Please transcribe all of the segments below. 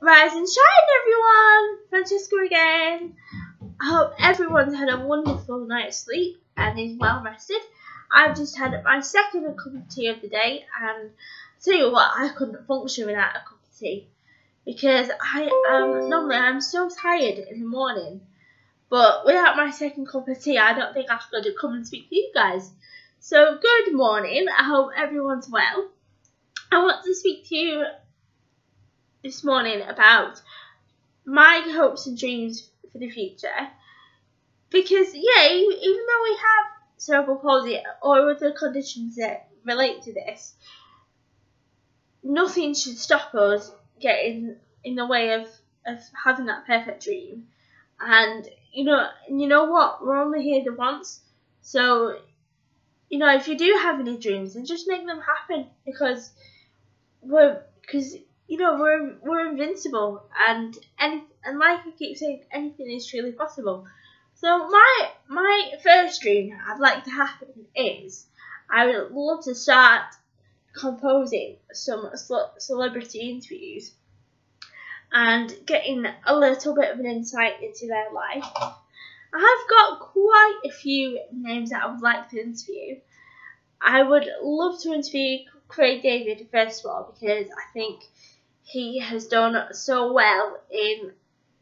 Rise and shine, everyone! Francesca again. I hope everyone's had a wonderful night's sleep and is well rested. I've just had my second cup of tea of the day, and I tell you what, I couldn't function without a cup of tea because I am normally I'm so tired in the morning, but without my second cup of tea, I don't think I could come and speak to you guys. So good morning. I hope everyone's well. I want to speak to you this morning about my hopes and dreams for the future. Because, yeah, even though we have cerebral palsy or other conditions that relate to this, nothing should stop us getting in the way of, of having that perfect dream. And, you know, you know what? We're only here the once. So, you know, if you do have any dreams, then just make them happen because we're because you know we're we're invincible and and like I keep saying, anything is truly possible. So my my first dream I'd like to happen is I would love to start composing some celebrity interviews and getting a little bit of an insight into their life. I have got quite a few names that I would like to interview. I would love to interview Craig David first of all because I think he has done so well in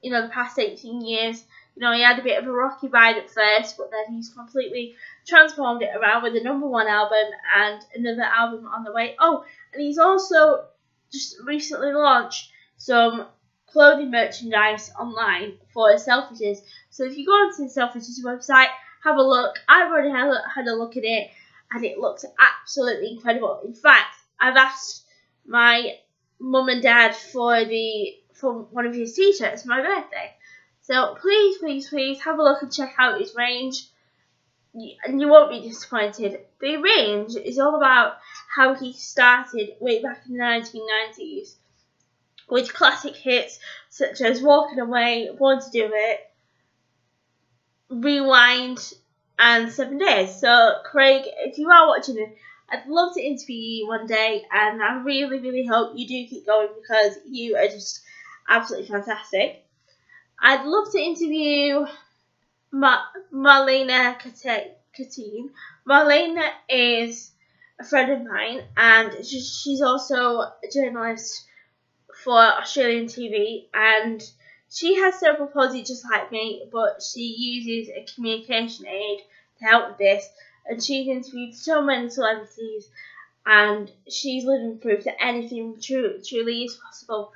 you know the past 18 years. You know he had a bit of a rocky ride at first, but then he's completely transformed it around with a number one album and another album on the way. Oh, and he's also just recently launched some clothing merchandise online for Selfridges. So if you go onto the Selfridges website, have a look. I've already had a, had a look at it and it looks absolutely incredible. In fact, I've asked my mum and dad for the for one of his t-shirts for my birthday. So please, please, please have a look and check out his range, and you won't be disappointed. The range is all about how he started way back in the 1990s with classic hits such as Walking Away, Born to Do It, Rewind, and seven days. So, Craig, if you are watching this, I'd love to interview you one day, and I really, really hope you do keep going because you are just absolutely fantastic. I'd love to interview Ma- Marlena Katene. Marlena is a friend of mine, and she's also a journalist for Australian TV, and she has cerebral palsy just like me, but she uses a communication aid to help with this. And she's interviewed so many celebrities, and she's living proof that anything true, truly is possible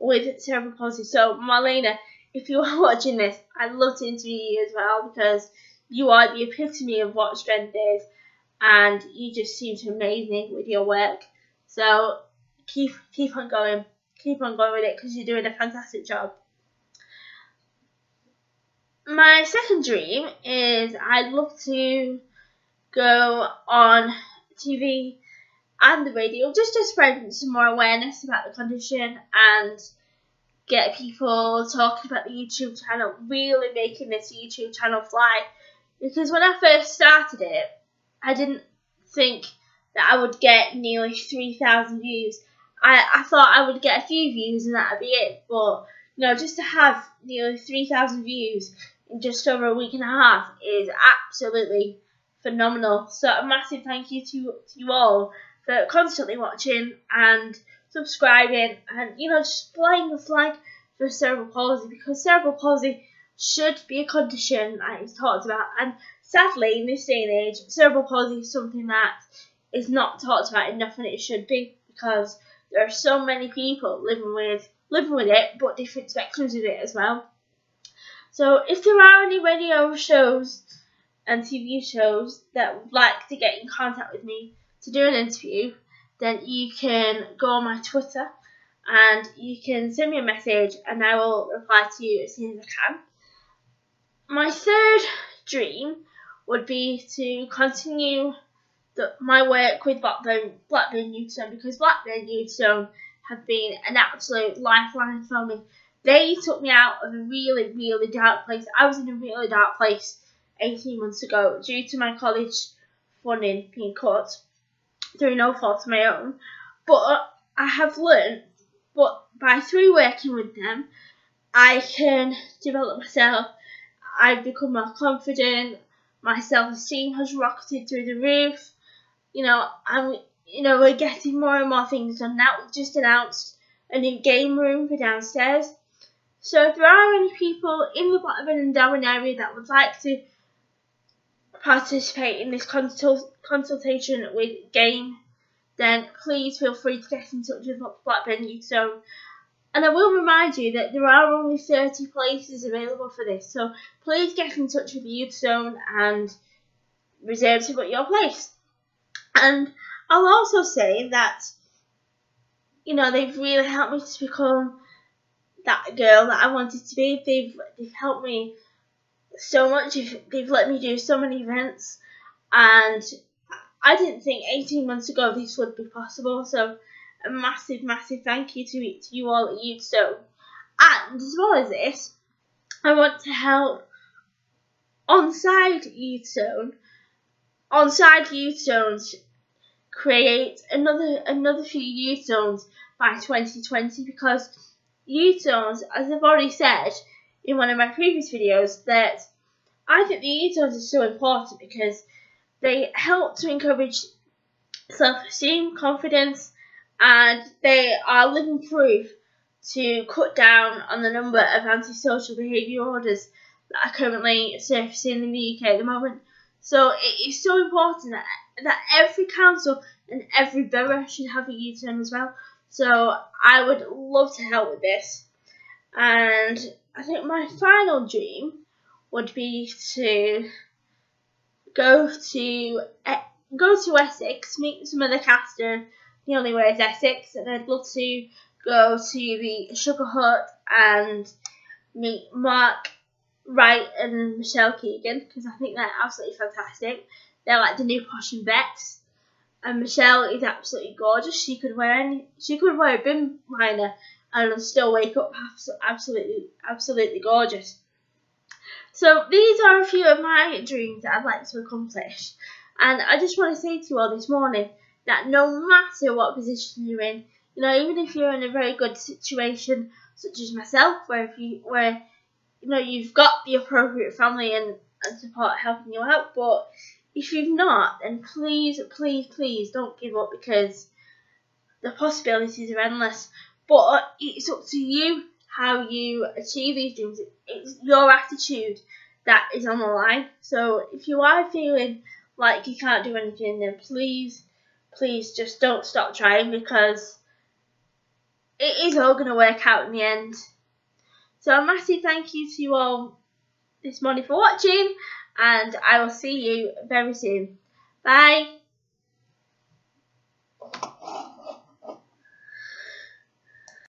with cerebral palsy. So, Marlena, if you are watching this, I'd love to interview you as well because you are the epitome of what strength is, and you just seem amazing with your work. So, keep keep on going, keep on going with it because you're doing a fantastic job my second dream is I'd love to go on TV and the radio just to spread some more awareness about the condition and get people talking about the YouTube channel, really making this YouTube channel fly. Because when I first started it, I didn't think that I would get nearly 3,000 views. I, I thought I would get a few views and that'd be it. But, you know, just to have nearly 3,000 views in just over a week and a half is absolutely phenomenal. So a massive thank you to, to you all for constantly watching and subscribing and you know just flying the flag for cerebral palsy because cerebral palsy should be a condition that is talked about and sadly in this day and age cerebral palsy is something that is not talked about enough and it should be because there are so many people living with living with it but different spectrums of it as well. So if there are any radio shows and TV shows that would like to get in contact with me to do an interview, then you can go on my Twitter and you can send me a message and I will reply to you as soon as I can. My third dream would be to continue the, my work with Blackburn, Blackburn Zone because Blackburn Zone have been an absolute lifeline for me they took me out of a really, really dark place. I was in a really dark place 18 months ago due to my college funding being cut through no fault of my own. But uh, I have learned but by through working with them, I can develop myself. I've become more confident. My self-esteem has rocketed through the roof. You know, I'm, you know, we're getting more and more things done now. We've just announced a new game room for downstairs. So if there are any people in the Blackburn and Darwen area that would like to participate in this consult consultation with Game, then please feel free to get in touch with Blackburn Youth Zone. And I will remind you that there are only 30 places available for this, so please get in touch with the Youth Zone and reserve to put your place. And I'll also say that, you know, they've really helped me to become that girl that I wanted to be. They've, they've helped me so much. They've let me do so many events, and I didn't think 18 months ago this would be possible. So a massive, massive thank you to, to you all at Youth Zone. And as well as this, I want to help Onside Youth Zone, Onside Youth Zones create another another few youth zones by 2020 because youth zones, as I've already said, in one of my previous videos that I think the ethos are so important because they help to encourage self-esteem, confidence, and they are living proof to cut down on the number of antisocial behaviour orders that are currently surfacing in the UK at the moment. So it is so important that, that every council and every borough should have a Youth Zone as well. So I would love to help with this. And I think my final dream would be to go to go to Essex, meet some of the cast of The Only Way is Essex, and I'd love to go to the Sugar Hut and meet Mark Wright and Michelle Keegan because I think they're absolutely fantastic. They're like the new Posh and Becks, and Michelle is absolutely gorgeous. She could wear any, she could wear a bim liner and still wake up absolutely, absolutely gorgeous. So these are a few of my dreams that I'd like to accomplish. And I just want to say to you all this morning that no matter what position you're in, you know, even if you're in a very good situation, such as myself, where if you where you know you've got the appropriate family and, and support helping you out, but if you've not, then please, please, please don't give up because the possibilities are endless. But uh, it's up to you how you achieve these dreams. It's your attitude that is on the line. So if you are feeling like you can't do anything, then please, please just don't stop trying because it is all going to work out in the end. So a massive thank you to you all this morning for watching and I will see you very soon. Bye.